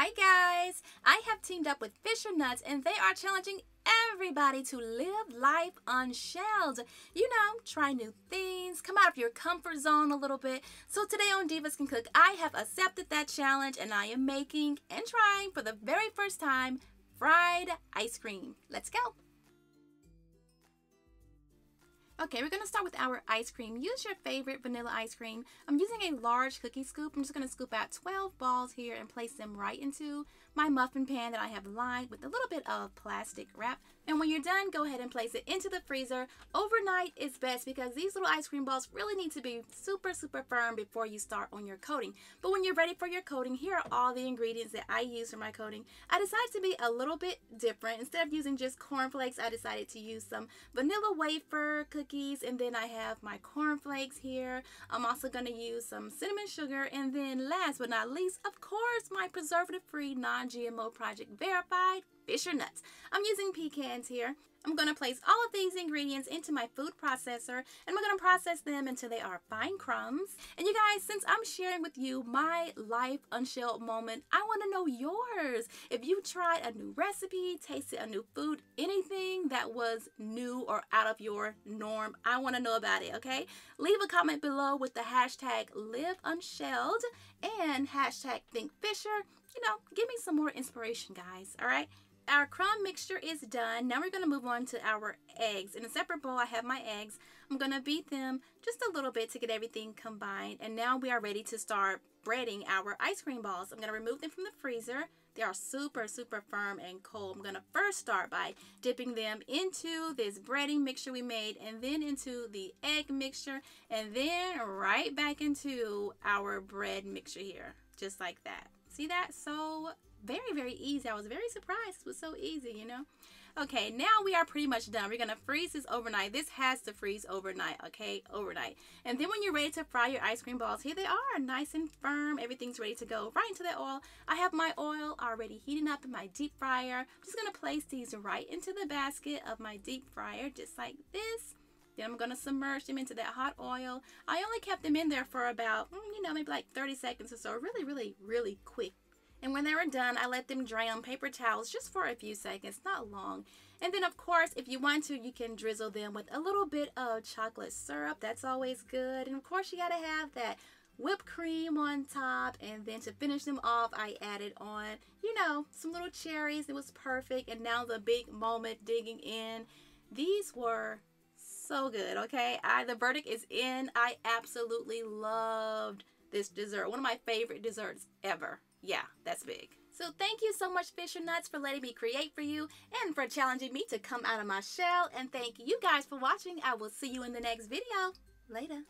Hi guys! I have teamed up with Fisher Nuts and they are challenging everybody to live life unshelled. You know, try new things, come out of your comfort zone a little bit. So today on Divas Can Cook, I have accepted that challenge and I am making and trying for the very first time fried ice cream. Let's go! Okay, we're to start with our ice cream. Use your favorite vanilla ice cream. I'm using a large cookie scoop. I'm just to scoop out 12 balls here and place them right into my muffin pan that I have lined with a little bit of plastic wrap. And when you're done, go ahead and place it into the freezer. Overnight is best because these little ice cream balls really need to be super, super firm before you start on your coating. But when you're ready for your coating, here are all the ingredients that I use for my coating. I decided to be a little bit different. Instead of using just cornflakes, I decided to use some vanilla wafer cookies. And then I have my cornflakes here. I'm also going to use some cinnamon sugar. And then last but not least, of course, my preservative-free, non-GMO Project Verified Fisher nuts. I'm using pecans here. I'm going to place all of these ingredients into my food processor and we're going to process them until they are fine crumbs. And you guys, since I'm sharing with you my life unshelled moment, I want to know yours. If you tried a new recipe, tasted a new food, anything that was new or out of your norm, I want to know about it, okay? Leave a comment below with the hashtag live unshelled and hashtag think Fisher. You know, give me some more inspiration, guys, all right? our crumb mixture is done. Now we're going to move on to our eggs. In a separate bowl, I have my eggs. I'm going to beat them just a little bit to get everything combined. And now we are ready to start breading our ice cream balls. I'm going to remove them from the freezer. They are super, super firm and cold. I'm going to first start by dipping them into this breading mixture we made and then into the egg mixture and then right back into our bread mixture here. Just like that. See that? So very, very easy. I was very surprised. It was so easy, you know. Okay, now we are pretty much done. We're going to freeze this overnight. This has to freeze overnight, okay? Overnight. And then when you're ready to fry your ice cream balls, here they are, nice and firm. Everything's ready to go right into the oil. I have my oil already heating up in my deep fryer. I'm just going to place these right into the basket of my deep fryer, just like this. Then I'm going to submerge them into that hot oil. I only kept them in there for about, mm, you know, maybe like 30 seconds or so. Really, really, really quick and when they were done, I let them dry on paper towels just for a few seconds, not long. And then, of course, if you want to, you can drizzle them with a little bit of chocolate syrup. That's always good. And of course, you got to have that whipped cream on top. And then to finish them off, I added on, you know, some little cherries. It was perfect. And now the big moment digging in. These were so good, okay? I The verdict is in. I absolutely loved this dessert. One of my favorite desserts ever yeah, that's big. So thank you so much, Fisher Nuts, for letting me create for you and for challenging me to come out of my shell. And thank you guys for watching. I will see you in the next video. Later.